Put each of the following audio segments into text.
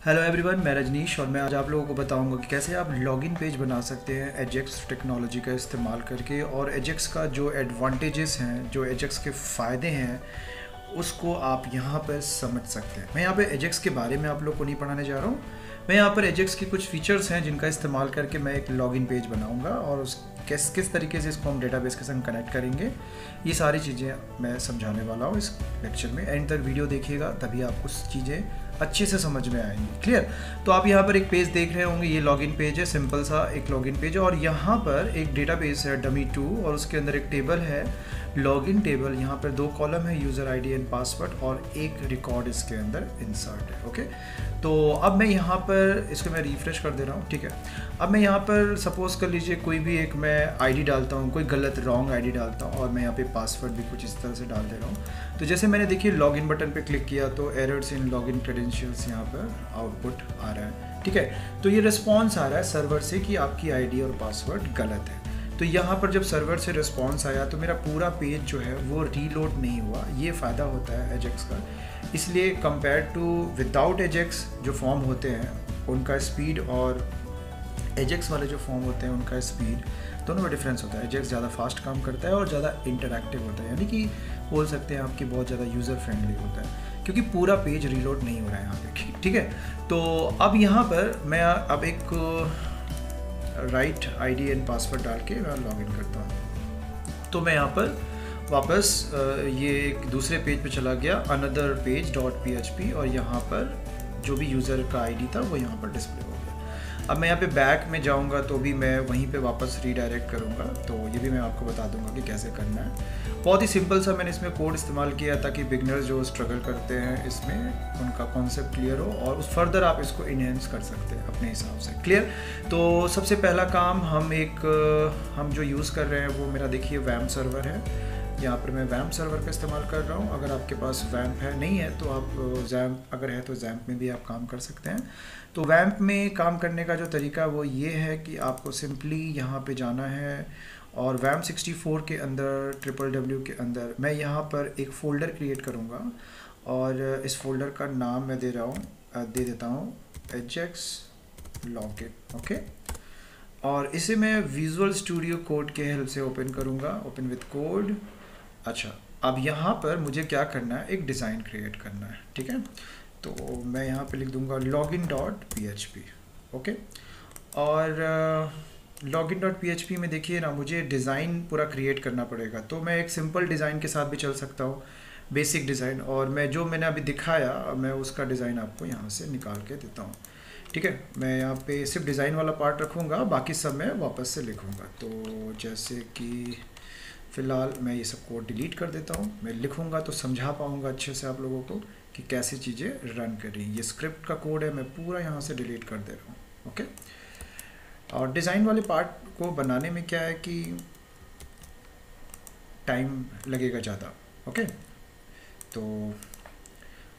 Hello everyone मैं रजनीश और मैं आज आप लोगों को बताऊँगा कि कैसे आप लॉगिन पेज बना सकते हैं एजेक्स टेक्नोलॉजी का इस्तेमाल करके और एजेक्स का जो एडवांटेजेस हैं, जो एजेक्स के फ़ायदे हैं, उसको आप यहाँ पर समझ सकते हैं। मैं यहाँ पे एजेक्स के बारे में आप लोग को नहीं पढ़ाने जा रहा हूँ। मैं यहाँ पर एजेक्स की कुछ फीचर्स हैं जिनका इस्तेमाल करके मैं एक लॉगिन पेज बनाऊँगा और उस किस किस तरीके से इसको हम डेटाबेस के संग कनेक्ट करेंगे, ये सारी चीज़ें मैं समझाने वाला हूँ इस लेक्चर में। एंड तक वीडियो देखिएगा, तभी आप आपको चीज़ें अच्छे से समझ में आएँगे। क्लियर तो आप यहाँ पर एक पेज देख रहे होंगे, ये लॉगिन पेज है सिंपल सा एक लॉगिन पेज और यहाँ पर एक डेटा बेस है डमी टू और उसके अंदर एक टेबल है लॉगिन टेबल यहाँ पर दो कॉलम है यूज़र आईडी एंड पासवर्ड और एक रिकॉर्ड इसके अंदर इंसर्ट है ओके तो अब मैं यहाँ पर, इसको मैं रिफ्रेश कर दे रहा हूँ, ठीक है? अब मैं यहाँ पर सपोज़ कर लीजिए कोई भी एक मैं आईडी डालता हूँ, कोई गलत रॉन्ग आईडी डालता हूँ और मैं यहाँ पे पासवर्ड भी कुछ इस तरह से डाल दे रहा हूँ। तो जैसे मैंने देखिए लॉगिन बटन पे क्लिक किया तो एरर्स इन लॉगिन क्रेडेंशियल्स यहाँ पर आउटपुट आ रहा है, ठीक है? तो ये रिस्पॉन्स आ रहा है सर्वर से कि आपकी आईडी और पासवर्ड गलत है। तो यहाँ पर जब सर्वर से रिस्पॉन्स आया तो मेरा पूरा पेज जो है वो रीलोड नहीं हुआ, ये फ़ायदा होता है एजेक्स का। इसलिए कंपेयर टू विदाउट एजेक्स जो फॉर्म होते हैं, उनका स्पीड और एजेक्स वाले जो फॉर्म होते हैं, उनका स्पीड दोनों में डिफरेंस होता है। एजेक्स ज़्यादा फास्ट काम करता है और ज़्यादा इंटरैक्टिव होता है। यानी कि बोल सकते हैं आपकी बहुत ज़्यादा यूज़र फ्रेंडली होता है। क्योंकि पूरा पेज रीलोड नहीं हो रहा है यहाँ पे, ठीक है? तो अब यहाँ पर मैं अब एक राइट आईडी एंड पासवर्ड डाल के मैं लॉगिन करता हूँ। तो मैं यहाँ पर वापस ये एक दूसरे पेज पे चला गया अनदर पेज डॉट पी और यहाँ पर जो भी यूज़र का आईडी था, वो यहाँ पर डिस्प्ले हो गया। अब मैं यहाँ पे बैक में जाऊँगा तो भी मैं वहीं पे वापस रीडायरेक्ट करूँगा तो ये भी मैं आपको बता दूँगा कि कैसे करना है। बहुत ही सिंपल सा मैंने इसमें कोड इस्तेमाल किया ताकि बिगनर्स जो स्ट्रगल करते हैं इसमें उनका कॉन्सेप्ट क्लियर हो और उस फर्दर आप इसको इन्हेंस कर सकते हैं अपने हिसाब से। क्लियर तो सबसे पहला काम हम एक, हम जो यूज़ कर रहे हैं वो मेरा देखिए वैम सर्वर है। यहाँ पर मैं वैम्प सर्वर का इस्तेमाल कर रहा हूँ। अगर आपके पास वैम्प है, नहीं है तो आप जैम्प अगर है तो जैम्प में भी आप काम कर सकते हैं। तो वैम्प में काम करने का जो तरीका वो ये है कि आपको सिंपली यहाँ पे जाना है और वैम 64 के अंदर, ट्रिपल डब्ल्यू के अंदर मैं यहाँ पर एक फ़ोल्डर क्रिएट करूँगा और इस फोल्डर का नाम मैं दे रहा हूँ दे देता हूँ एच एक्स लॉगिन ओके और इसे मैं विजुअल स्टूडियो कोड के हेल्प से ओपन करूँगा ओपन विथ कोड अच्छा अब यहाँ पर मुझे क्या करना है? एक डिज़ाइन क्रिएट करना है, ठीक है? तो मैं यहाँ पे लिख दूँगा login dot P H P okay और login dot P H P में देखिए ना, मुझे डिज़ाइन पूरा क्रिएट करना पड़ेगा। तो मैं एक सिंपल डिज़ाइन के साथ भी चल सकता हूँ बेसिक डिज़ाइन और मैं जो मैंने अभी दिखाया, मैं उसका डिज़ाइन आपको यहाँ से निकाल के देता हूँ, ठीक है? मैं यहाँ पे सिर्फ़ डिज़ाइन वाला पार्ट रखूँगा, बाकी सब मैं वापस से लिखूँगा। तो जैसे कि फ़िलहाल मैं ये सब कोड डिलीट कर देता हूँ। मैं लिखूँगा तो समझा पाऊँगा अच्छे से आप लोगों को कि कैसे चीज़ें रन करें ये स्क्रिप्ट का कोड है, मैं पूरा यहाँ से डिलीट कर दे रहा हूँ ओके और डिज़ाइन वाले पार्ट को बनाने में क्या है कि टाइम लगेगा ज़्यादा ओके तो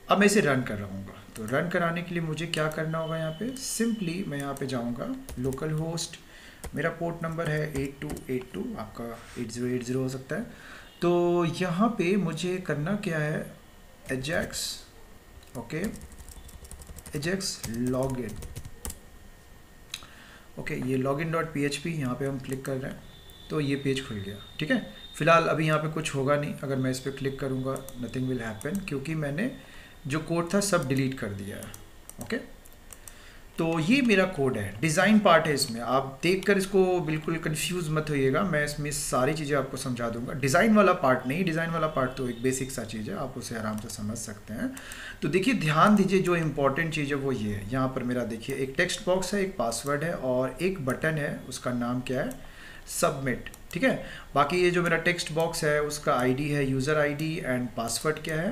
अब मैं इसे रन कर रहा हूँ तो रन कराने के लिए मुझे क्या करना होगा यहाँ पे? सिंपली मैं यहाँ पे जाऊँगा लोकल होस्ट मेरा पोर्ट नंबर है एट टू एट टू आपका एट ज़ीरो एट ज़ीरो हो सकता है। तो यहाँ पे मुझे करना क्या है? Ajax okay Ajax login okay ये login dot P H P यहाँ पर हम क्लिक कर रहे हैं। तो ये पेज खुल गया, ठीक है? फ़िलहाल अभी यहाँ पे कुछ होगा नहीं। अगर मैं इस पर क्लिक करूँगा नथिंग विल हैपन क्योंकि मैंने जो कोड था सब डिलीट कर दिया है ओके तो ये मेरा कोड है। डिज़ाइन पार्ट है इसमें। आप देखकर इसको बिल्कुल कंफ्यूज मत होइएगा। मैं इसमें सारी चीज़ें आपको समझा दूँगा। डिज़ाइन वाला पार्ट नहीं डिज़ाइन वाला पार्ट तो एक बेसिक सा चीज़ है। आप उसे आराम से समझ सकते हैं। तो देखिए, ध्यान दीजिए जो इंपॉर्टेंट चीज़ है वो ये है। यहाँ पर मेरा देखिए, एक टेक्स्ट बॉक्स है, एक पासवर्ड है और एक बटन है। उसका नाम क्या है? सबमिट ठीक है? बाकी ये जो मेरा टेक्स्ट बॉक्स है, उसका आईडी है यूज़र आईडी एंड पासवर्ड क्या है?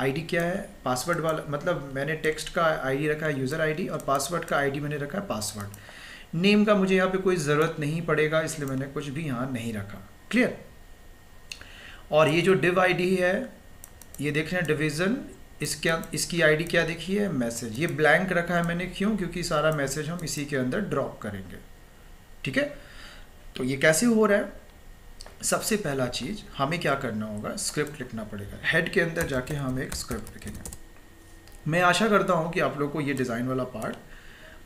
आईडी क्या है? पासवर्ड वाला मतलब मैंने टेक्स्ट का आईडी रखा है यूज़र आईडी, और पासवर्ड का आईडी मैंने रखा है पासवर्ड। नेम का मुझे यहाँ पे कोई ज़रूरत नहीं पड़ेगा, इसलिए मैंने कुछ भी यहाँ नहीं रखा। क्लियर और ये जो डिव आईडी है, ये देख रहे हैं डिवीज़न इसके, इसकी आईडी क्या देखी है? मैसेज ये ब्लैंक रखा है मैंने क्यों? क्योंकि सारा मैसेज हम इसी के अंदर ड्रॉप करेंगे। ठीक है? तो ये कैसे हो रहा है? सबसे पहला चीज़, हमें क्या करना होगा? स्क्रिप्ट लिखना पड़ेगा। हेड के अंदर जाके हम एक स्क्रिप्ट लिखेंगे। मैं आशा करता हूँ कि आप लोग को ये डिज़ाइन वाला पार्ट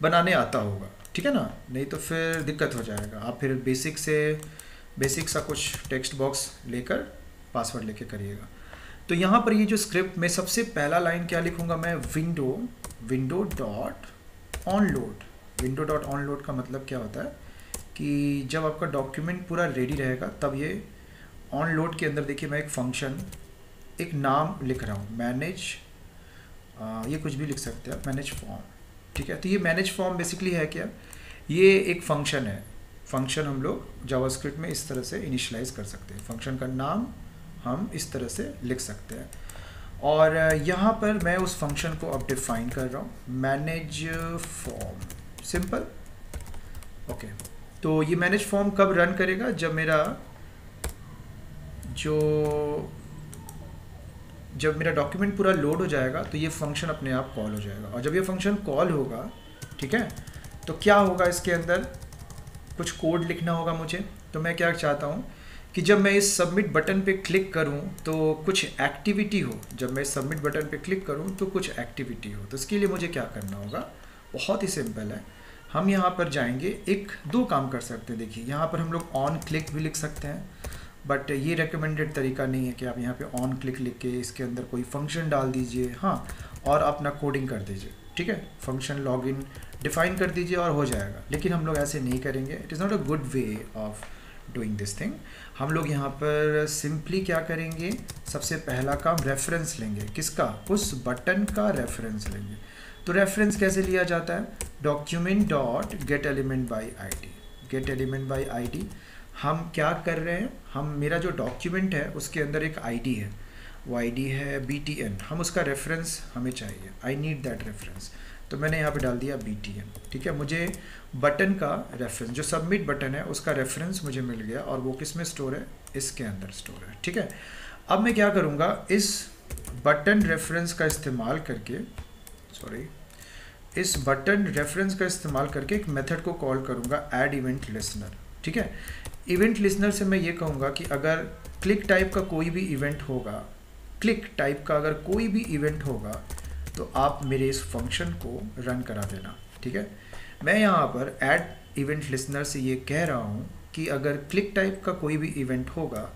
बनाने आता होगा। ठीक है ना? नहीं तो फिर दिक्कत हो जाएगा। आप फिर बेसिक से बेसिक सा कुछ टेक्स्ट बॉक्स लेकर पासवर्ड लेके करिएगा। तो यहाँ पर ये जो स्क्रिप्ट में सबसे पहला लाइन क्या लिखूँगा मैं? Window window dot onload window dot onload का मतलब क्या होता है? कि जब आपका डॉक्यूमेंट पूरा रेडी रहेगा, तब ये ऑन लोड के अंदर देखिए मैं एक फ़ंक्शन एक नाम लिख रहा हूँ मैनेज ये कुछ भी लिख सकते हैं मैनेज फॉर्म ठीक है? तो ये मैनेज फॉर्म बेसिकली है क्या? ये एक फ़ंक्शन है। फ़ंक्शन हम लोग जावास्क्रिप्ट में इस तरह से इनिशलाइज कर सकते हैं। फ़ंक्शन का नाम हम इस तरह से लिख सकते हैं। और यहाँ पर मैं उस फ़ंक्शन को अब डिफाइन कर रहा हूँ। मैनेज फॉर्म सिंपल ओके तो ये मैनेज फॉर्म कब रन करेगा? जब मेरा, जो, जब मेरा डॉक्यूमेंट पूरा लोड हो जाएगा तो ये फ़ंक्शन अपने आप कॉल हो जाएगा। और जब ये फ़ंक्शन कॉल होगा, ठीक है तो क्या होगा इसके अंदर? कुछ कोड लिखना होगा मुझे। तो मैं क्या चाहता हूँ कि जब मैं इस सबमिट बटन पे क्लिक करूँ तो कुछ एक्टिविटी हो। जब मैं सबमिट बटन पे क्लिक करूँ तो कुछ एक्टिविटी हो। तो इसके लिए मुझे क्या करना होगा? बहुत ही सिंपल है। हम यहाँ पर जाएँगे, एक, दो काम कर सकते हैं। देखिए, यहाँ पर हम लोग ऑन क्लिक भी लिख सकते हैं बट ये रिकमेंडेड तरीका नहीं है कि आप यहाँ पे ऑन क्लिक लिख के इसके अंदर कोई फ़ंक्शन डाल दीजिए। हाँ और अपना कोडिंग कर दीजिए, ठीक है? फ़ंक्शन लॉगिन डिफाइन कर दीजिए और हो जाएगा। लेकिन हम लोग ऐसे नहीं करेंगे। It is not a good way of doing this thing हम लोग यहाँ पर सिंपली क्या करेंगे? सबसे पहला काम रेफरेंस लेंगे। किसका? उस बटन का रेफरेंस लेंगे। तो रेफरेंस कैसे लिया जाता है? Document dot get element by I D get element by I D हम क्या कर रहे हैं? हम, मेरा जो डॉक्यूमेंट है, उसके अंदर एक आईडी है। वो आईडी है बी टी एन हम उसका रेफरेंस हमें चाहिए। आई नीड दैट रेफरेंस तो मैंने यहाँ पे डाल दिया बी टी एन ठीक है? मुझे बटन का रेफरेंस जो सबमिट बटन है, उसका रेफरेंस मुझे मिल गया और वो किसमें स्टोर है? इसके अंदर स्टोर है। ठीक है? अब मैं क्या करूँगा? इस बटन रेफरेंस का इस्तेमाल करके सॉरी इस बटन रेफरेंस का इस्तेमाल करके एक मेथड को कॉल करूँगा एड इवेंट लिसनर ठीक है? इवेंट लिसनर से मैं ये कहूँगा कि अगर क्लिक टाइप का कोई भी इवेंट होगा क्लिक टाइप का अगर कोई भी इवेंट होगा तो आप मेरे इस फ़ंक्शन को रन करा देना, ठीक है? मैं यहाँ पर ऐड इवेंट लिसनर से ये कह रहा हूँ कि अगर क्लिक टाइप का कोई भी इवेंट होगा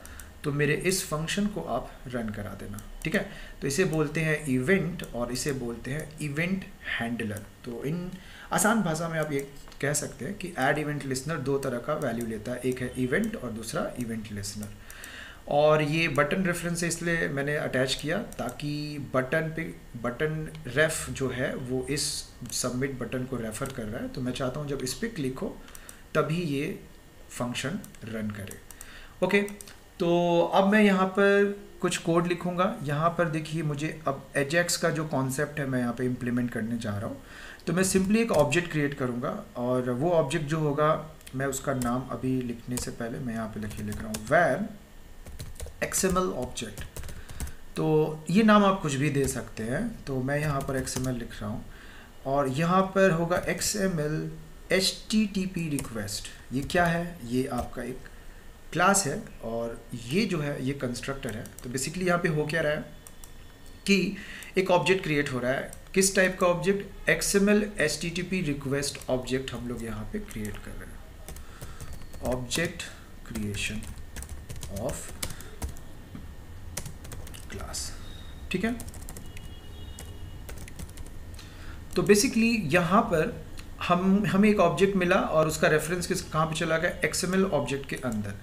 तो मेरे इस फ़ंक्शन को आप रन करा देना, ठीक है? तो इसे बोलते हैं इवेंट और इसे बोलते हैं इवेंट हैंडलर तो इन आसान भाषा में आप ये कह सकते हैं कि एड इवेंट लिसनर दो तरह का वैल्यू लेता है, एक है इवेंट और दूसरा इवेंट लिसनर और ये बटन रेफरेंस इसलिए मैंने अटैच किया ताकि बटन पे बटन रेफ जो है, वो इस सबमिट बटन को रेफ़र कर रहा है। तो मैं चाहता हूँ जब इस पर क्लिक हो, तभी ये फ़ंक्शन रन करे। ओके तो अब मैं यहाँ पर कुछ कोड लिखूँगा। यहाँ पर देखिए मुझे अब एजेक्स का जो कॉन्सेप्ट है, मैं यहाँ पे इम्प्लीमेंट करने जा रहा हूँ। तो मैं सिंपली एक ऑब्जेक्ट क्रिएट करूँगा और वो ऑब्जेक्ट जो होगा, मैं उसका नाम अभी लिखने से पहले मैं यहाँ पे लिखिए लिख रहा हूँ। वैन एक्सएमएल ऑब्जेक्ट तो ये नाम आप कुछ भी दे सकते हैं। तो मैं यहाँ पर एक्सएमएल लिख रहा हूँ और यहाँ पर होगा टी टी पी रिक्वेस्ट ये क्या है? ये आपका एक क्लास है और ये जो है, ये कंस्ट्रक्टर है। तो बेसिकली यहाँ पे हो क्या रहा है कि एक ऑब्जेक्ट क्रिएट हो रहा है। किस टाइप का object XML HTTP request object हम लोग यहाँ पे क्रिएट कर रहे हैं। ऑब्जेक्ट क्रिएशन ऑफ़ क्लास ठीक है? तो बेसिकली यहाँ पर हम, हमें एक ऑब्जेक्ट मिला और उसका रेफरेंस किस, कहाँ पे चला गया? एक्सएमएल ऑब्जेक्ट के अंदर।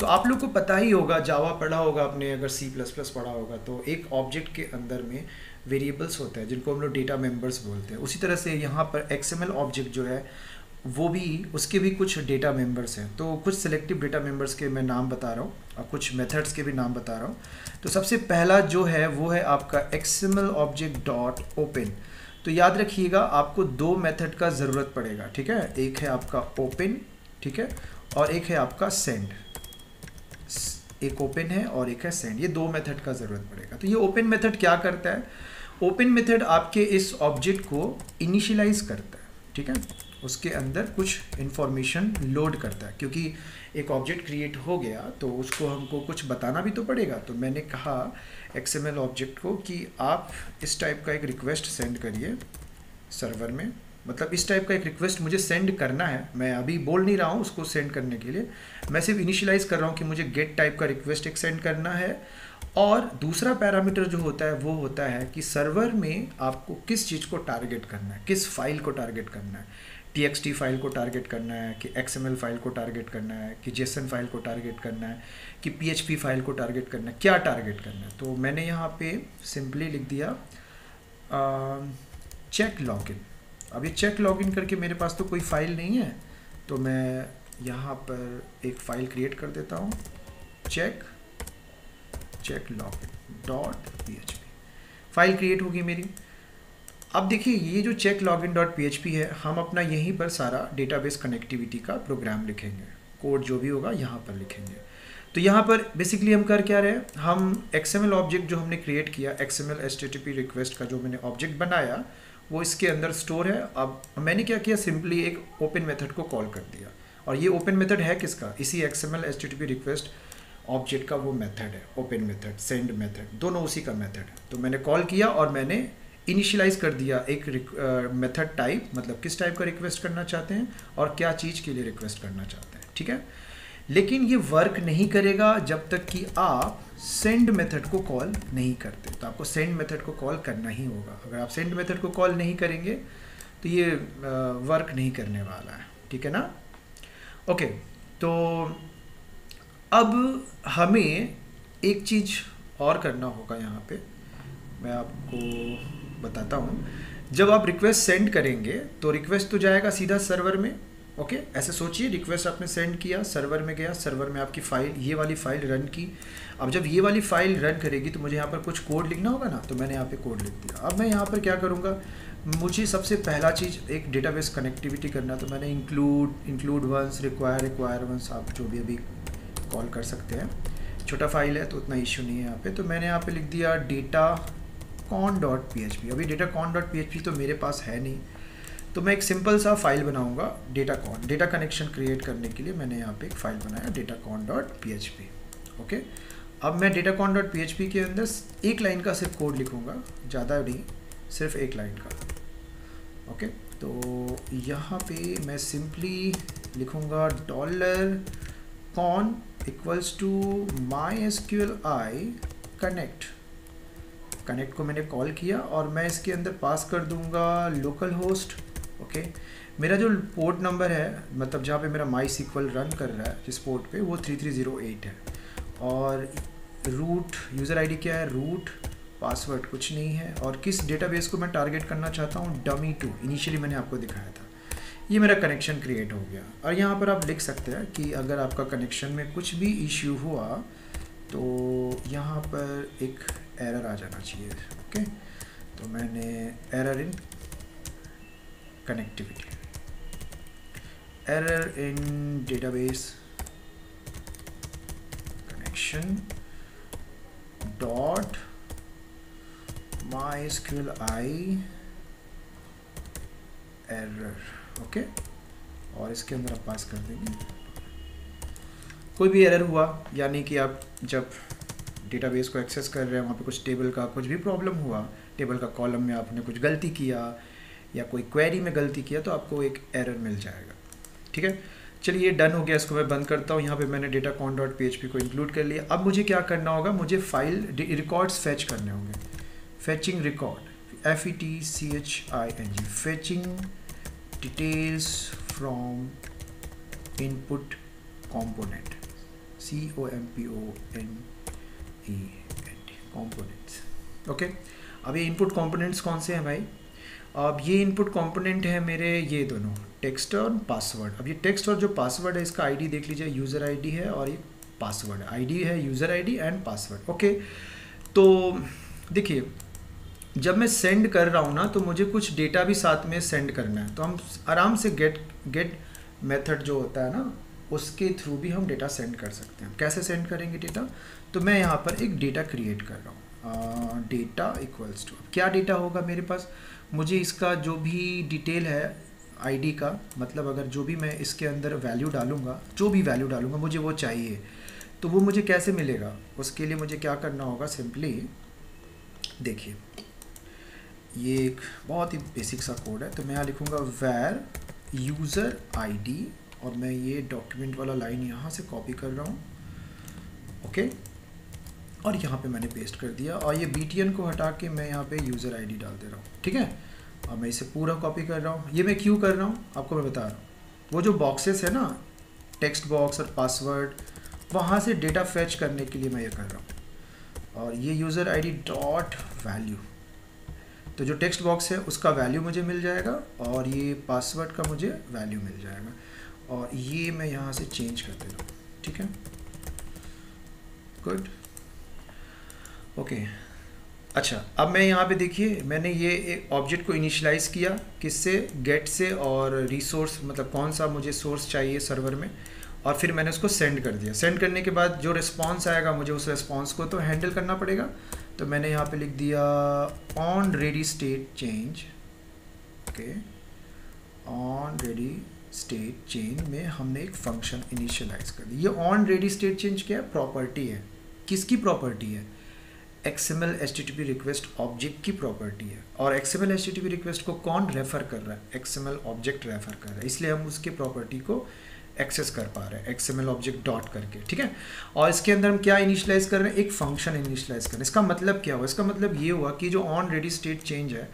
तो आप लोग को पता ही होगा जावा पढ़ा होगा आपने, अगर सी प्लस प्लस पढ़ा होगा तो एक ऑब्जेक्ट के अंदर में वेरिएबल्स होते हैं, जिनको हम लोग डेटा मेंबर्स बोलते हैं। उसी तरह से यहाँ पर एक्सएमएल ऑब्जेक्ट जो है, वो भी, उसके भी कुछ डेटा मेंबर्स हैं। तो कुछ सिलेक्टिव डेटा मेंबर्स के मैं नाम बता रहा हूँ और कुछ मेथड्स के भी नाम बता रहा हूँ। तो सबसे पहला जो है, वो है आपका एक्सएमएल ऑब्जेक्ट डॉट ओपन तो याद रखिएगा, आपको दो मेथड का ज़रूरत पड़ेगा, ठीक है? एक है आपका ओपन ठीक है? और एक है आपका सेंड एक ओपन है और एक है सेंड ये दो मेथड का ज़रूरत पड़ेगा। तो ये ओपन मेथड क्या करता है? ओपन मेथड आपके इस ऑब्जेक्ट को इनिशियलाइज करता है, ठीक है? उसके अंदर कुछ इन्फॉर्मेशन लोड करता है। क्योंकि एक ऑब्जेक्ट क्रिएट हो गया तो उसको हमको कुछ बताना भी तो पड़ेगा। तो मैंने कहा एक्सएमएल ऑब्जेक्ट को कि आप इस टाइप का एक रिक्वेस्ट सेंड करिए सर्वर में। मतलब इस टाइप का एक रिक्वेस्ट मुझे सेंड करना है। मैं अभी बोल नहीं रहा हूँ उसको सेंड करने के लिए। मैं सिर्फ़ इनिशियलाइज कर रहा हूँ कि मुझे गेट टाइप का रिक्वेस्ट एक सेंड करना है। और दूसरा पैरामीटर जो होता है, वो होता है कि सर्वर में आपको किस चीज़ को टारगेट करना है, किस फ़ाइल को टारगेट करना है। टी फ़ाइल को टारगेट करना है, कि XML फ़ाइल को टारगेट करना है, कि जेसन फ़ाइल को टारगेट करना है, कि PHP फ़ाइल को टारगेट करना है, क्या टारगेट करना है? तो मैंने यहाँ पे सिंपली लिख दिया चेक लॉगिन अब ये चेक लॉगिन करके मेरे पास तो कोई फ़ाइल नहीं है तो मैं यहाँ पर एक फ़ाइल क्रिएट कर देता हूँ check check login dot P file create होगी मेरी। अब देखिए, ये जो check log in dot P है, हम अपना यहीं पर सारा डेटाबेस कनेक्टिविटी का प्रोग्राम लिखेंगे। कोड जो भी होगा, यहाँ पर लिखेंगे। तो यहाँ पर बेसिकली हम कर क्या रहे हम एक्सएमएल ऑब्जेक्ट जो हमने क्रिएट किया एक्सएमएल एचटीटीपी रिक्वेस्ट का जो मैंने ऑब्जेक्ट बनाया, वो इसके अंदर स्टोर है। अब मैंने क्या किया? सिंपली एक ओपन मेथड को कॉल कर दिया। और ये ओपन मेथड है किसका? इसी एक्सएमएल एचटीटीपी रिक्वेस्ट ऑब्जेक्ट का वो मेथड है। ओपन मेथड सेंड मेथड दोनों उसी का मेथड है। तो मैंने कॉल किया और मैंने इनिशियलाइज कर दिया एक मेथड टाइप मतलब किस टाइप का रिक्वेस्ट करना चाहते हैं और क्या चीज़ के लिए रिक्वेस्ट करना चाहते हैं, ठीक है? लेकिन ये वर्क नहीं करेगा जब तक कि आप सेंड मेथड को कॉल नहीं करते। तो आपको सेंड मेथड को कॉल करना ही होगा। अगर आप सेंड मेथड को कॉल नहीं करेंगे तो ये वर्क नहीं करने वाला है, ठीक है ना? ओके तो अब हमें एक चीज़ और करना होगा यहाँ पे। मैं आपको बताता हूँ। जब आप रिक्वेस्ट सेंड करेंगे तो रिक्वेस्ट तो जाएगा सीधा सर्वर में ओके ऐसे सोचिए रिक्वेस्ट आपने सेंड किया सर्वर में गया सर्वर में आपकी फ़ाइल ये वाली फ़ाइल रन की। अब जब ये वाली फ़ाइल रन करेगी तो मुझे यहाँ पर कुछ कोड लिखना होगा ना? तो मैंने यहाँ पे कोड लिख दिया। अब मैं यहाँ पर क्या करूँगा? मुझे सबसे पहला चीज़, एक डेटाबेस कनेक्टिविटी करना तो मैंने include include once require require once आप जो भी अभी कॉल कर सकते हैं। छोटा फ़ाइल है तो उतना इश्यू नहीं है यहाँ पे। तो मैंने यहाँ पे लिख दिया data con dot P H P अभी data con dot P H P तो मेरे पास है नहीं। तो मैं एक सिंपल सा फ़ाइल बनाऊँगा data con data connection create करने के लिए मैंने यहाँ पे एक फ़ाइल बनाया data con dot P H P okay अब मैं data con dot P H P के अंदर एक लाइन का सिर्फ़ कोड लिखूँगा, ज़्यादा नहीं, सिर्फ़ एक लाइन का। ओके तो यहाँ पे मैं सिंपली लिखूँगा dollar con equals to my S Q L I connect connect को मैंने कॉल किया और मैं इसके अंदर पास कर दूँगा लोकल होस्ट ओके मेरा जो पोर्ट नंबर है मतलब जहाँ पे मेरा माई सीक्वल रन कर रहा है, जिस पोर्ट पे, वो थ्री थ्री ज़ीरो एट है। और रूट यूज़र आईडी क्या है? रूट पासवर्ड कुछ नहीं है। और किस डेटाबेस को मैं टारगेट करना चाहता हूँ? डमी टू इनिशियली मैंने आपको दिखाया था। ये मेरा कनेक्शन क्रिएट हो गया। और यहाँ पर आप लिख सकते हैं कि अगर आपका कनेक्शन में कुछ भी इश्यू हुआ तो यहाँ पर एक एरर आ जाना चाहिए ओके तो मैंने error in connectivity. Error in database connection dot mysqli error okay और इसके अंदर आप पास कर देंगे। कोई भी एरर हुआ, यानी कि आप जब डेटाबेस को एक्सेस कर रहे हैं, वहाँ पे कुछ टेबल का कुछ भी प्रॉब्लम हुआ टेबल का कॉलम में आपने कुछ गलती किया या कोई क्वेरी में गलती किया तो आपको एक एरर मिल जाएगा। ठीक है? चलिए, ये डन हो गया, इसको मैं बंद करता हूँ। यहाँ पे मैंने डेटा कॉन डॉट पी को इंक्लूड कर लिया। अब मुझे क्या करना होगा? मुझे फ़ाइल रिकॉर्ड्स फैच करने होंगे। Fetching record F E T C H I N G fetching details from input component C O M P O N T components okay अब ये इनपुट कॉम्पोनेंट्स कौन से हैं भाई? अब ये इनपुट कंपोनेंट है मेरे ये दोनों टेक्स्ट और पासवर्ड अब ये टेक्स्ट और जो पासवर्ड है, इसका आईडी देख लीजिए यूज़र आईडी है और ये पासवर्ड आईडी है user ID and password okay तो देखिए, जब मैं सेंड कर रहा हूँ ना तो मुझे कुछ डेटा भी साथ में सेंड करना है। तो हम आराम से गेट गेट मेथड जो होता है ना, उसके थ्रू भी हम डेटा सेंड कर सकते हैं। कैसे सेंड करेंगे डेटा तो मैं यहाँ पर एक डेटा क्रिएट कर रहा हूँ। डेटा इक्वल्स टू क्या डेटा होगा मेरे पास? मुझे इसका जो भी डिटेल है आईडी का मतलब अगर जो भी मैं इसके अंदर वैल्यू डालूँगा, जो भी वैल्यू डालूँगा, मुझे वो चाहिए। तो वो मुझे कैसे मिलेगा? उसके लिए मुझे क्या करना होगा? सिंपली देखिए, ये एक बहुत ही बेसिक सा कोड है। तो मैं यहाँ लिखूँगा वैर यूज़र आईडी और मैं ये डॉक्यूमेंट वाला लाइन यहाँ से कॉपी कर रहा हूँ। ओके और यहाँ पे मैंने पेस्ट कर दिया। और ये बी को हटा के मैं यहाँ पे यूज़र आईडी डाल दे रहा हूँ, ठीक है? और मैं इसे पूरा कॉपी कर रहा हूँ। ये मैं क्यों कर रहा हूँ? आपको मैं बता रहा हूँ। वो जो बॉक्सेस है ना टेक्स्ट बॉक्स और पासवर्ड वहाँ से डेटा फैच करने के लिए मैं ये कर रहा हूँ। और ये यूज़र आईडी डॉट वैल्यू तो जो टेक्स्ट बॉक्स है, उसका वैल्यू मुझे मिल जाएगा और ये पासवर्ड का मुझे वैल्यू मिल जाएगा। और ये मैं यहाँ से चेंज कर देता हूँ, ठीक है? गुड ओके अच्छा अब मैं यहाँ पे देखिए, मैंने ये एक ऑब्जेक्ट को इनिशलाइज किया, किससे गेट से और रिसोर्स मतलब कौन सा मुझे सोर्स चाहिए सर्वर में, और फिर मैंने उसको सेंड कर दिया। सेंड करने के बाद जो रिस्पांस आएगा मुझे उस रिस्पांस को तो हैंडल करना पड़ेगा। तो मैंने यहाँ पे लिख दिया on ready state change okay on ready state change में हमने एक फ़ंक्शन इनिशियलाइज कर दिया ये ऑन रेडी स्टेट चेंज क्या है? प्रॉपर्टी है। किसकी प्रॉपर्टी है? XML HTTP रिक्वेस्ट ऑब्जेक्ट की प्रॉपर्टी है। और XML HTTP रिक्वेस्ट को कौन रेफर कर रहा है? XML ऑब्जेक्ट रेफर कर रहा है। इसलिए हम उसके प्रॉपर्टी को एक्सेस कर पा रहे हैं एक्सएमएल ऑब्जेक्ट डॉट करके, ठीक है? और इसके अंदर हम क्या इनिशियलाइज कर रहे हैं? एक फ़ंक्शन इनिशियलाइज कर रहे हैं। इसका मतलब क्या हुआ? इसका मतलब ये हुआ कि जो ऑन रेडी स्टेट चेंज है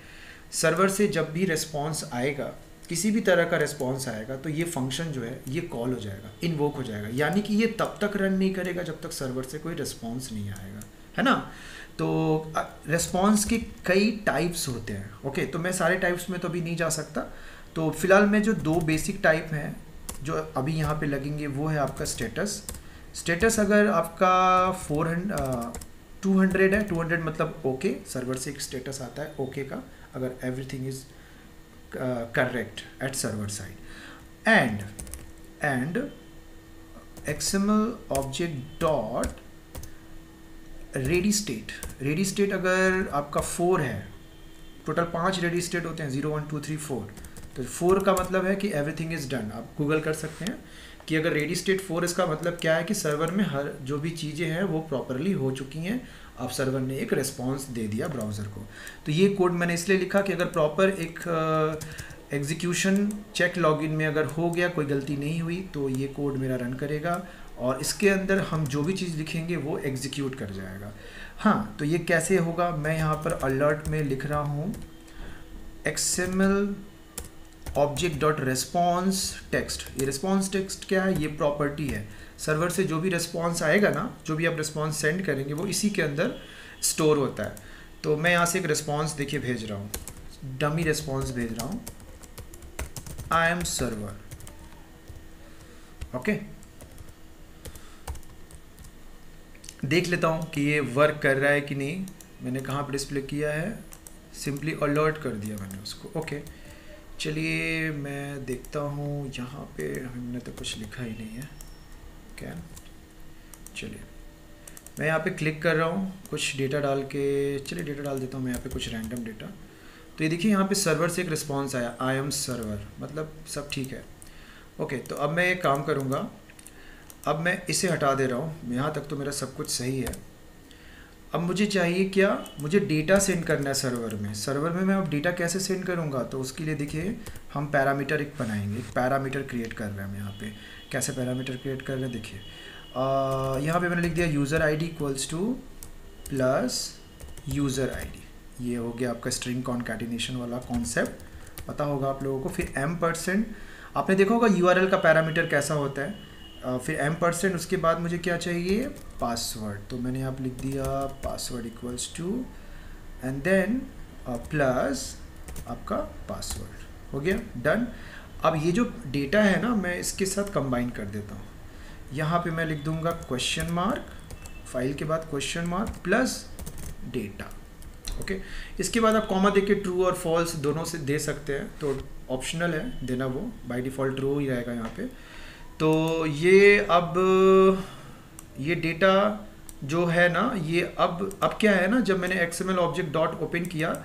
सर्वर से जब भी रिस्पॉन्स आएगा, किसी भी तरह का रिस्पॉन्स आएगा तो ये फ़ंक्शन जो है, ये कॉल हो जाएगा इन्वोक हो जाएगा। यानी कि ये तब तक रन नहीं करेगा जब तक सर्वर से कोई रिस्पॉन्स नहीं आएगा। है ना? तो रेस्पॉन्स के कई टाइप्स होते हैं ओके तो मैं सारे टाइप्स में तो अभी नहीं जा सकता। तो फ़िलहाल मैं जो दो बेसिक टाइप हैं, जो अभी यहाँ पे लगेंगे, वो है आपका स्टेटस स्टेटस अगर आपका फोर हंड्रेड टू हंड्रेड है टू हंड्रेड मतलब ओके सर्वर से एक स्टेटस आता है ओके का, अगर everything is correct at server side and and XML object dot ready state. Ready state अगर आपका फोर है, टोटल पाँच रेडी स्टेट होते हैं, zero, one, two, three, four. तो फोर का मतलब है कि एवरीथिंग इज़ डन आप गूगल कर सकते हैं कि अगर रेडी स्टेट फोर, इसका मतलब क्या है कि सर्वर में हर जो भी चीज़ें हैं, वो प्रॉपरली हो चुकी हैं। अब सर्वर ने एक रिस्पॉन्स दे दिया ब्राउज़र को। तो ये कोड मैंने इसलिए लिखा कि अगर प्रॉपर एक एग्जीक्यूशन चेक लॉगिन में अगर हो गया, कोई गलती नहीं हुई तो ये कोड मेरा रन करेगा। और इसके अंदर हम जो भी चीज़ लिखेंगे वो एग्जीक्यूट कर जाएगा। हाँ तो ये कैसे होगा? मैं यहाँ पर अलर्ट में लिख रहा हूँ। XML object dot response text ये रिस्पॉन्स टेक्स्ट क्या है? ये प्रॉपर्टी है। सर्वर से जो भी रिस्पॉन्स आएगा ना, जो भी आप रिस्पॉन्स सेंड करेंगे, वो इसी के अंदर स्टोर होता है। तो मैं यहाँ से एक रिस्पॉन्स देखिए भेज रहा हूँ। डमी रिस्पॉन्स भेज रहा हूँ। आई एम सर्वर ओके देख लेता हूँ कि ये वर्क कर रहा है कि नहीं। मैंने कहाँ पर डिस्प्ले किया है? सिंपली अलर्ट कर दिया मैंने उसको। ओके चलिए, मैं देखता हूँ यहाँ पे। हमने तो कुछ लिखा ही नहीं है। क्या चलिए। मैं यहाँ पे क्लिक कर रहा हूँ। कुछ डेटा डाल के। चलिए डेटा डाल देता हूँ मैं यहाँ पे कुछ रैंडम डेटा तो ये देखिए, यहाँ पे सर्वर से एक रिस्पांस आया। आई एम सर्वर मतलब सब ठीक है। ओके तो अब मैं एक काम करूँगा। अब मैं इसे हटा दे रहा हूँ। यहाँ तक तो मेरा सब कुछ सही है। अब मुझे चाहिए क्या? मुझे डेटा सेंड करना है सर्वर में। सर्वर में मैं अब डेटा कैसे सेंड करूँगा? तो उसके लिए देखिए, हम पैरामीटर एक बनाएँगे। एक पैरामीटर क्रिएट कर रहे हैं हम यहाँ पे। कैसे पैरामीटर क्रिएट कर रहे हैं? देखिए। यहाँ पे मैंने लिख दिया user I D equals to plus user I D ये हो गया आपका स्ट्रिंग कॉन्कैटिनेशन वाला कॉन्सेप्ट पता होगा आप लोगों को। फिर एम परसेंट आपने देखा होगा यूआरएल का पैरामीटर कैसा होता है? फिर एम परसेंट उसके बाद मुझे क्या चाहिए? पासवर्ड तो मैंने यहाँ लिख दिया password equals to and then plus आपका पासवर्ड हो गया? डन अब ये जो डेटा है ना, मैं इसके साथ कंबाइन कर देता हूँ। यहाँ पे मैं लिख दूँगा क्वेश्चन मार्क फ़ाइल के बाद question mark plus data okay इसके बाद आप कॉमा देके ट्रू और फॉल्स दोनों से दे सकते हैं। तो ऑप्शनल है, देना वो. बाय डिफ़ॉल्ट ट्रू ही रहेगा यहाँ पे। तो ये अब, ये डेटा जो है ना, ये अब अब क्या है ना, जब मैंने X M L object dot open किया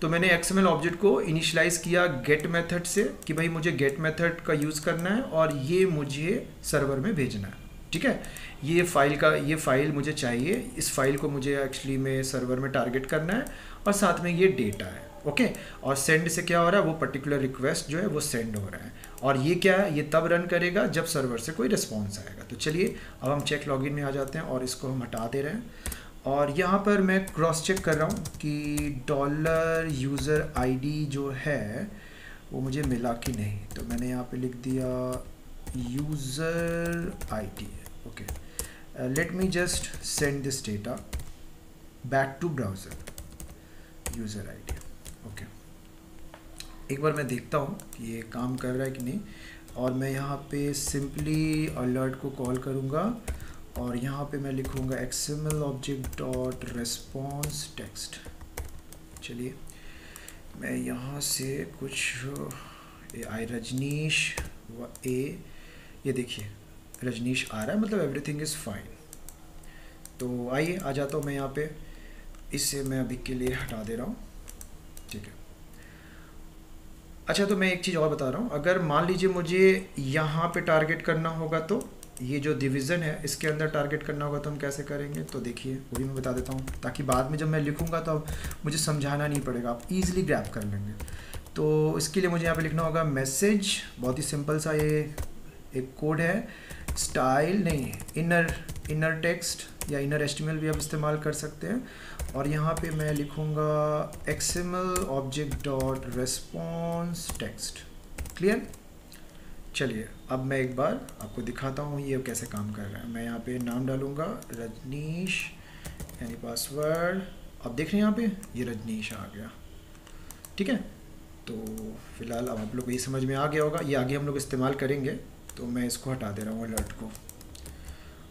तो मैंने एक्सएमएल ऑब्जेक्ट को इनिशलाइज किया गेट मेथड से कि भाई मुझे गेट मेथड का यूज़ करना है और ये मुझे सर्वर में भेजना है। ठीक है? ये फ़ाइल का, ये फ़ाइल मुझे चाहिए, इस फ़ाइल को मुझे एक्चुअली में सर्वर में टारगेट करना है और साथ में ये डेटा है। ओके और सेंड से क्या हो रहा है? वो पर्टिकुलर रिक्वेस्ट जो है, वो सेंड हो रहा है। और ये क्या है? ये तब रन करेगा जब सर्वर से कोई रिस्पॉन्स आएगा। तो चलिए, अब हम चेक लॉगिन में आ जाते हैं और इसको हम हटा दे रहे। हैं और यहाँ पर मैं क्रॉस चेक कर रहा हूँ कि डॉलर यूज़र आईडी जो है, वो मुझे मिला कि नहीं? तो मैंने यहाँ पे लिख दिया user ID okay let me just send this data back to browser user ID okay एक बार मैं देखता हूँ कि ये काम कर रहा है कि नहीं। और मैं यहाँ पे सिंपली अलर्ट को कॉल करूँगा और यहाँ पे मैं लिखूँगा XML object dot response text चलिए, मैं यहाँ से कुछ आई रजनीश व ए ये देखिए, रजनीश आ रहा है मतलब एवरीथिंग इज़ फाइन तो आइए, आ जाता हूँ मैं यहाँ पे। इससे मैं अभी के लिए हटा दे रहा हूँ। ठीक है। अच्छा तो मैं एक चीज़ और बता रहा हूँ। अगर मान लीजिए मुझे यहाँ पे टारगेट करना होगा तो ये जो डिवीज़न है, इसके अंदर टारगेट करना होगा तो हम कैसे करेंगे? तो देखिए, वो भी मैं बता देता हूँ, ताकि बाद में जब मैं लिखूँगा तो मुझे समझाना नहीं पड़ेगा। आप ईज़िली ग्रैप कर लेंगे। तो इसके लिए मुझे यहाँ पे लिखना होगा मैसेज बहुत ही सिंपल सा ये एक कोड है। स्टाइल नहीं इनर इनर टेक्स्ट या इनर एस्टिमल भी आप इस्तेमाल कर सकते हैं। और यहाँ पे मैं लिखूँगा XML object dot response text clear चलिए, अब मैं एक बार आपको दिखाता हूँ ये कैसे काम कर रहा है। मैं यहाँ पे नाम डालूँगा रजनीश, यानी पासवर्ड अब देख रहे हैं यहाँ पे, ये रजनीश आ गया। ठीक है? तो फ़िलहाल अब आप लोग को ये समझ में आ गया होगा। ये आगे हम लोग इस्तेमाल करेंगे तो मैं इसको हटा दे रहा हूँ अलर्ट को।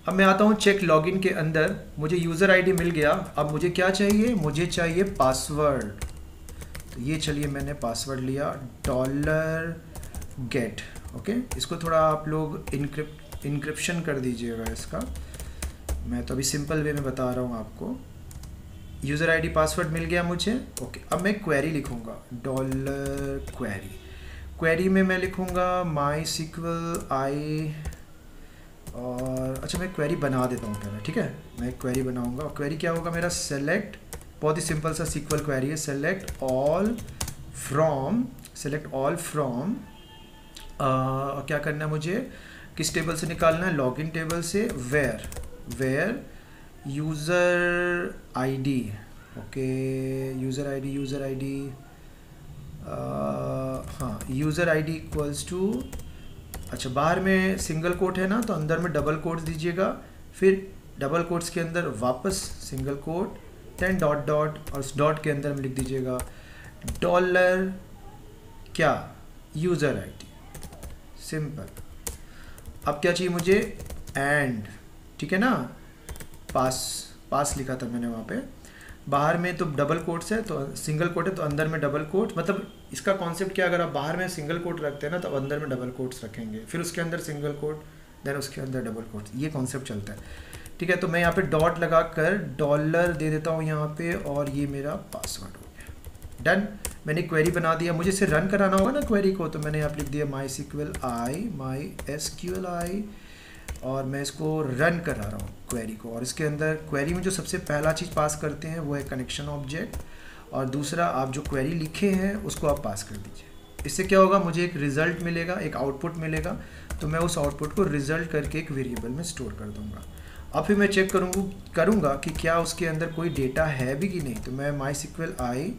अब मैं आता हूँ चेक लॉगिन के अंदर। मुझे यूज़र आईडी मिल गया। अब मुझे क्या चाहिए? मुझे चाहिए पासवर्ड तो ये चलिए मैंने पासवर्ड लिया। डॉलर गेट ओके इसको थोड़ा आप लोग इनक्रिप इनक्रिप्शन कर दीजिएगा इसका। मैं तो अभी सिंपल वे में बता रहा हूँ आपको। यूज़र आईडी पासवर्ड मिल गया मुझे। ओके अब मैं क्वेरी लिखूँगा। डॉलर क्वेरी क्वेरी में मैं लिखूँगा माई सिक्वल आई और अच्छा मैं क्वेरी बना देता हूँ पहले, ठीक है? मैं क्वेरी बनाऊँगा। क्वेरी क्या होगा मेरा? सेलेक्ट बहुत ही सिंपल सा सिक्वल क्वेरी है। Select all from select all from क्या करना है मुझे? किस टेबल से निकालना है? लॉगिन टेबल से। Where where user ID okay user ID user ID हाँ यूज़र आईडी इक्वल्स टू अच्छा बाहर में सिंगल कोट है ना तो अंदर में डबल कोट्स दीजिएगा। फिर डबल कोट्स के अंदर वापस single quote then dot dot और उस डॉट के अंदर में लिख दीजिएगा। डॉलर क्या? यूज़र आईडी सिंपल अब क्या चाहिए मुझे? एंड ठीक है ना? पास पास लिखा था मैंने वहाँ पे। बाहर में तो डबल कोट्स है तो सिंगल कोट है तो अंदर में डबल कोट मतलब इसका कॉन्सेप्ट क्या अगर आप बाहर में सिंगल कोट रखते हैं ना तो अंदर में डबल कोट्स रखेंगे। फिर उसके अंदर सिंगल कोट देन उसके अंदर डबल कोट ये कॉन्सेप्ट चलता है। ठीक है तो मैं यहाँ पे डॉट लगा कर डॉलर दे देता हूँ यहाँ पे, और ये मेरा पासवर्ड हो गया। डन मैंने क्वेरी बना दिया। मुझे इसे रन कराना होगा ना क्वेरी को तो मैंने यहाँ लिख दिया my SQL I my S Q I और मैं इसको रन करा रहा हूँ क्वेरी को। और इसके अंदर क्वेरी में जो सबसे पहला चीज़ पास करते हैं वो है कनेक्शन ऑब्जेक्ट और दूसरा आप जो क्वेरी लिखे हैं उसको आप पास कर दीजिए। इससे क्या होगा? मुझे एक रिज़ल्ट मिलेगा, एक आउटपुट मिलेगा तो मैं उस आउटपुट को रिज़ल्ट करके एक वेरिएबल में स्टोर कर दूँगा। अब फिर मैं चेक करूँगा करूँगा कि क्या उसके अंदर कोई डेटा है भी कि नहीं। तो मैं my SQL I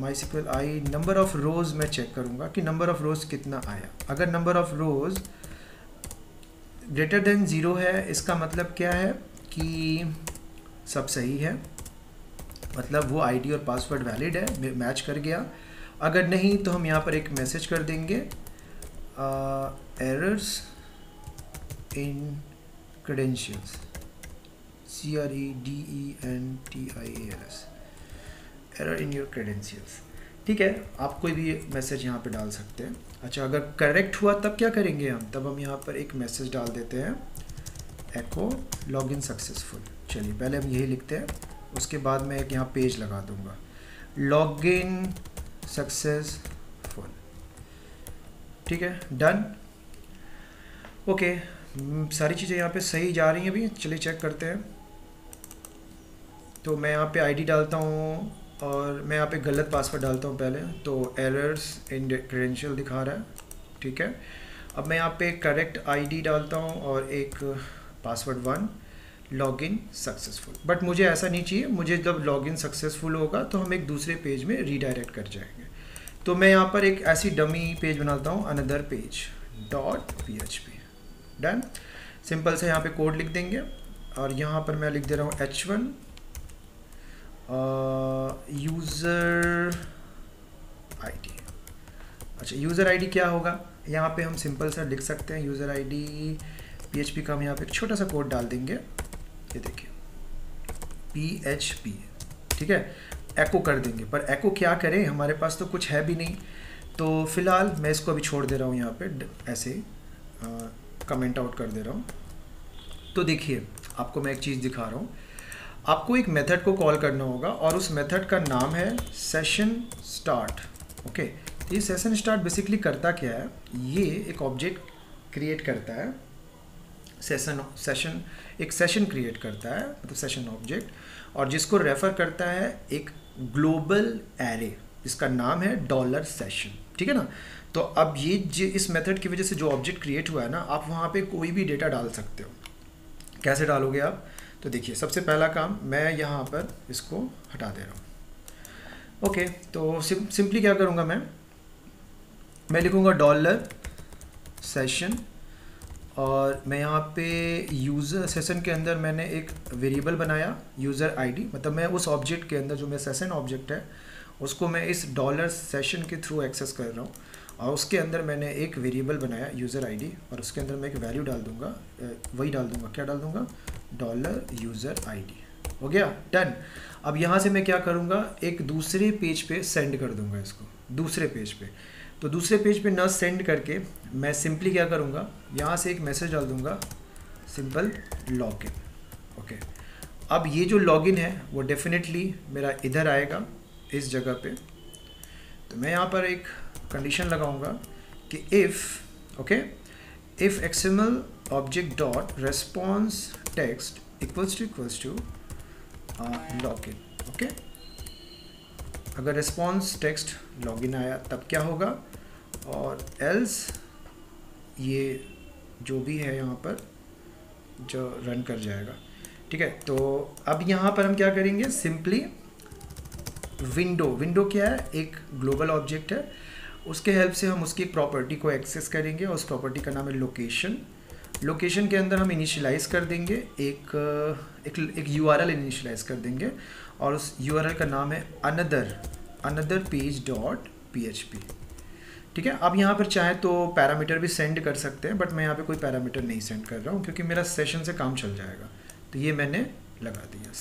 my SQL I number of rows मैं चेक करूँगा कि नंबर ऑफ़ रोज़ कितना आया। अगर number of rows greater than zero है, इसका मतलब क्या है कि सब सही है। मतलब वो आईडी और पासवर्ड वैलिड है मैच कर गया। अगर नहीं तो हम यहाँ पर एक मैसेज कर देंगे। Errors in credentials C R E D E N T I L S error in your credentials ठीक है, आप कोई भी मैसेज यहाँ पे डाल सकते हैं। अच्छा अगर करेक्ट हुआ, तब क्या करेंगे हम? तब हम यहाँ पर एक मैसेज डाल देते हैं एको लॉगिन सक्सेसफुल चलिए, पहले हम यही लिखते हैं, उसके बाद मैं एक यहाँ पेज लगा दूँगा। लॉग इन सक्सेसफुल ठीक है डन ओके सारी चीज़ें यहाँ पे सही जा रही हैं अभी, चलिए चेक करते हैं। तो मैं यहाँ पे आईडी डालता हूँ और मैं यहाँ पे गलत पासवर्ड डालता हूँ पहले तो एरर्स इन क्रेडेंशियल दिखा रहा है, ठीक है? अब मैं यहाँ पे करेक्ट आईडी डालता हूँ और एक password one login successful but मुझे ऐसा नहीं चाहिए, मुझे जब लॉगिन सक्सेसफुल होगा तो हम एक दूसरे पेज में रीडायरेक्ट कर जाएँगे। तो मैं यहाँ पर एक ऐसी डमी पेज बनाता हूँ another page dot P H P done simple से यहाँ पे कोड लिख देंगे, और यहाँ पर मैं लिख दे रहा हूँ एच वन यूज़र आईडी अच्छा यूज़र आईडी क्या होगा? यहाँ पे हम सिंपल सा लिख सकते हैं यूज़र आईडी पीएचपी का हम यहाँ पे एक छोटा सा कोड डाल देंगे। ये देखिए पी एच पी ठीक है? एको कर देंगे। पर एको क्या करें? हमारे पास तो कुछ है भी नहीं। तो फ़िलहाल मैं इसको अभी छोड़ दे रहा हूँ यहाँ पे ऐसे कमेंट आउट कर दे रहा हूँ। तो देखिए, आपको मैं एक चीज़ दिखा रहा हूँ। आपको एक मेथड को कॉल करना होगा और उस मेथड का नाम है सेशन स्टार्ट ओके तो ये सेशन स्टार्ट बेसिकली करता क्या है? ये एक ऑब्जेक्ट क्रिएट करता है। सेशन सेशन एक सेशन क्रिएट करता है मतलब सेशन ऑब्जेक्ट और जिसको रेफर करता है एक ग्लोबल एरे जिसका नाम है डॉलर सेशन ठीक है ना? तो अब ये इस मेथड की वजह से जो ऑब्जेक्ट क्रिएट हुआ है ना, आप वहाँ पे कोई भी डेटा डाल सकते हो। कैसे डालोगे आप? तो देखिए, सबसे पहला काम मैं यहाँ पर इसको हटा दे रहा हूँ। ओके तो सिंपली क्या करूँगा मैं? मैं लिखूँगा डॉलर सेशन और मैं यहाँ पे यूज़र सेशन के अंदर मैंने एक वेरिएबल बनाया, यूज़र आईडी। मतलब मैं उस ऑब्जेक्ट के अंदर जो मैं सेशन ऑब्जेक्ट है, उसको मैं इस डॉलर सेशन के थ्रू एक्सेस कर रहा हूँ और उसके अंदर मैंने एक वेरिएबल बनाया, यूज़र आईडी और उसके अंदर मैं एक वैल्यू डाल दूँगा वही डाल दूँगा। क्या डाल दूँगा? डॉलर यूज़र आईडी हो गया? डन अब यहाँ से मैं क्या करूँगा? एक दूसरे पेज पे सेंड कर दूँगा इसको। दूसरे पेज पे। तो दूसरे पेज पे ना सेंड करके मैं सिंपली क्या करूँगा? यहाँ से एक मैसेज डाल दूँगा। सिंपल लॉगिन ओके अब ये जो लॉगिन है, वो डेफिनेटली मेरा इधर आएगा, इस जगह पे। तो मैं यहाँ पर एक कंडीशन लगाऊँगा कि if okay if XML object dot response text equals to equals to login okay अगर रिस्पॉन्स टेक्स्ट लॉगिन आया, तब क्या होगा? और एल्स ये जो भी है यहाँ पर, जो रन कर जाएगा। ठीक है तो अब यहाँ पर हम क्या करेंगे? सिंपली विंडो विंडो क्या है? एक ग्लोबल ऑब्जेक्ट है। उसके हेल्प से हम उसकी प्रॉपर्टी को एक्सेस करेंगे और उस प्रॉपर्टी का नाम है लोकेशन लोकेशन के अंदर हम इनिशियलाइज़ कर देंगे, एक एक एक यू आर एल इनिशलाइज कर देंगे और उस यू आर एल का नाम है another another page dot P H P ठीक है? अब यहाँ पर चाहे तो पैरामीटर भी सेंड कर सकते हैं बट मैं यहाँ पे कोई पैरामीटर नहीं सेंड कर रहा हूँ, क्योंकि मेरा सेशन से काम चल जाएगा। तो ये मैंने लगा दिया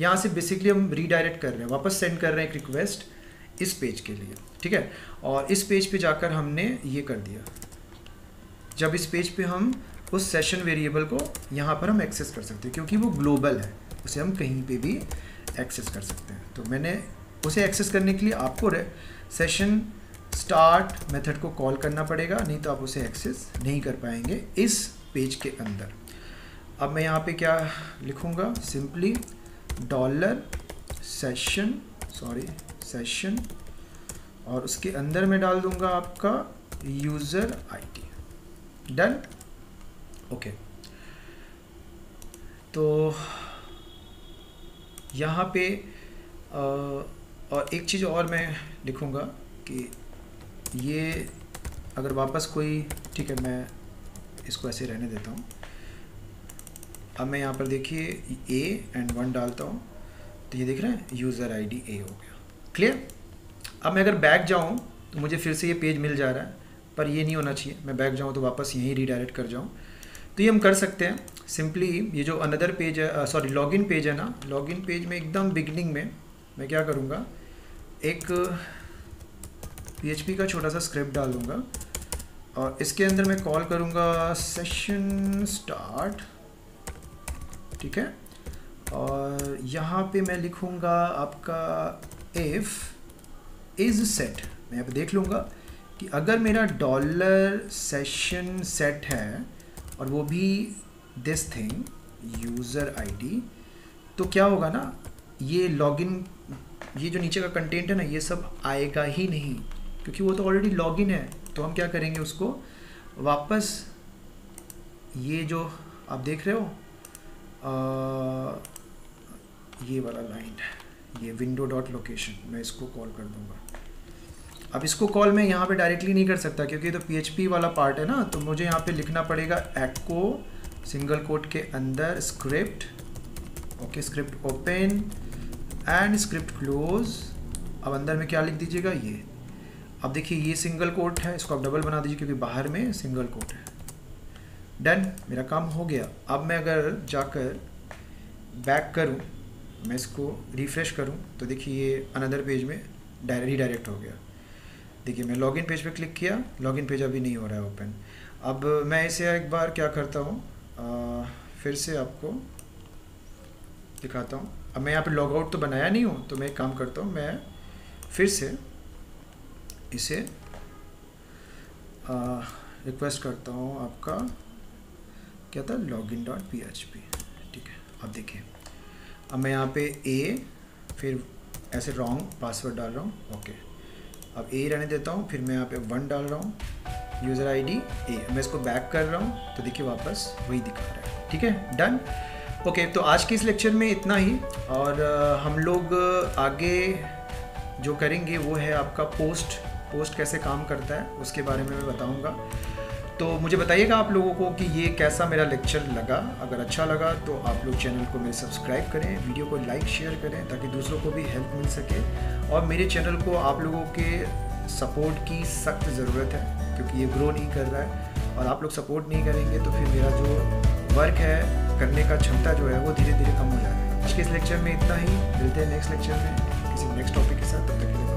यहाँ से बेसिकली हम रीडायरेक्ट कर रहे हैं, वापस सेंड कर रहे हैं एक रिक्वेस्ट इस पेज के लिए। ठीक है? और इस पेज पे जाकर हमने ये कर दिया। जब इस पेज पे हम उस सेशन वेरिएबल को यहाँ पर हम एक्सेस कर सकते हैं, क्योंकि वो ग्लोबल है, उसे हम कहीं पे भी एक्सेस कर सकते हैं। तो मैंने उसे एक्सेस करने के लिए आपको सेशन स्टार्ट मेथड को कॉल करना पड़ेगा, नहीं तो आप उसे एक्सेस नहीं कर पाएँगे इस पेज के अंदर। अब मैं यहाँ पे क्या लिखूँगा? Simply dollar session sorry session और उसके अंदर मैं डाल दूँगा आपका यूज़र आईडी डन ओके तो यहाँ पे और एक चीज़ और मैं लिखूँगा कि ये अगर वापस कोई, ठीक है, मैं इसको ऐसे रहने देता हूँ। अब मैं यहाँ पर देखिए ए एंड वन डालता हूँ। तो ये देख रहे हैं यूज़र आईडी ए हो गया। क्लियर अब मैं अगर बैक जाऊँ तो मुझे फिर से ये पेज मिल जा रहा है, पर ये नहीं होना चाहिए। मैं बैक जाऊँ तो वापस यहीं रीडायरेक्ट कर जाऊँ। तो ये हम कर सकते हैं। सिंपली ये जो अनदर पेज है सॉरी लॉगिन पेज है ना लॉगिन पेज में एकदम बिगनिंग में मैं क्या करूँगा, एक पीएचपी का छोटा सा स्क्रिप्ट डाल दूँगा और इसके अंदर मैं कॉल करूँगा सेशन स्टार्ट ठीक है? और यहाँ पे मैं लिखूँगा आपका इफ़ इज़ सेट मैं यहाँ देख लूँगा कि अगर मेरा डॉलर सेशन सेट है और वो भी दिस थिंग यूज़र आईडी तो क्या होगा ना ये लॉगिन ये जो नीचे का कंटेंट है ना ये सब आएगा ही नहीं क्योंकि वो तो ऑलरेडी लॉगिन है तो हम क्या करेंगे उसको वापस ये जो आप देख रहे हो आ, ये वाला लाइन ये विंडो डॉट लोकेशन मैं इसको कॉल कर दूँगा। अब इसको कॉल मैं यहाँ पे डायरेक्टली नहीं कर सकता, क्योंकि तो पीएचपी वाला पार्ट है ना तो मुझे यहाँ पे लिखना पड़ेगा एक्को सिंगल कोट के अंदर script okay script open and script close अब अंदर में क्या लिख दीजिएगा? ये। अब देखिए, ये सिंगल कोट है, इसको आप डबल बना दीजिए, क्योंकि बाहर में सिंगल कोट है। डन मेरा काम हो गया। अब मैं अगर जाकर बैक करूँ, मैं इसको रिफ़्रेश करूँ तो देखिए ये अनदर पेज में डायरेक्ट हो गया। देखिए, मैं लॉगिन पेज पे क्लिक किया लॉगिन पेज अभी नहीं हो रहा है ओपन अब मैं इसे एक बार क्या करता हूँ? फिर से आपको दिखाता हूँ। अब मैं यहाँ पे लॉग आउट तो बनाया नहीं हूँ तो मैं एक काम करता हूँ, मैं फिर से इसे रिक्वेस्ट करता हूँ आपका, क्या था? Login dot P H P ठीक है। अब देखिए, अब मैं यहाँ पे ए फिर ऐसे रॉन्ग पासवर्ड डाल रहा हूँ ओके अब ए रहने देता हूँ, फिर मैं यहाँ पे वन डाल रहा हूँ यूज़र आईडी ए मैं इसको बैक कर रहा हूँ तो देखिए वापस वही दिखा रहा है। ठीक है? डन ओके तो आज के इस लेक्चर में इतना ही। और हम लोग आगे जो करेंगे, वो है आपका पोस्ट पोस्ट कैसे काम करता है, उसके बारे में मैं बताऊँगा। तो मुझे बताइएगा आप लोगों को कि ये कैसा मेरा लेक्चर लगा। अगर अच्छा लगा तो आप लोग चैनल को मेरे सब्सक्राइब करें वीडियो को लाइक शेयर करें, ताकि दूसरों को भी हेल्प मिल सके। और मेरे चैनल को आप लोगों के सपोर्ट की सख्त ज़रूरत है, क्योंकि ये ग्रो नहीं कर रहा है। और आप लोग सपोर्ट नहीं करेंगे तो फिर मेरा जो वर्क है, करने का क्षमता जो है, वो धीरे धीरे कम हो जाएगा। आज के इस लेक्चर में इतना ही। मिलते हैं नेक्स्ट लेक्चर में किसी नेक्स्ट टॉपिक के साथ। तब तक के